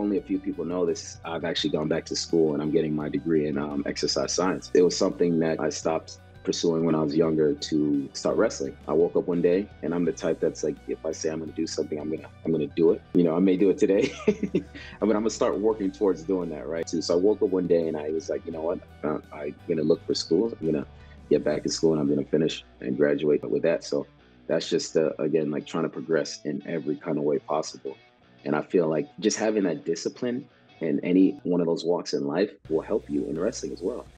only a few people know this. I've actually gone back to school and I'm getting my degree in um, exercise science. It was something that I stopped pursuing when I was younger to start wrestling. I woke up one day and I'm the type that's like, if I say I'm going to do something, I'm going to, I'm going to do it. You know, I may do it today. I mean, I'm going to start working towards doing that. Right. So I woke up one day and I was like, you know what? Uh, I'm going to look for school. I'm going to get back in school and I'm going to finish and graduate with that. So that's just, uh, again, like trying to progress in every kind of way possible. And I feel like just having that discipline in any one of those walks in life will help you in wrestling as well.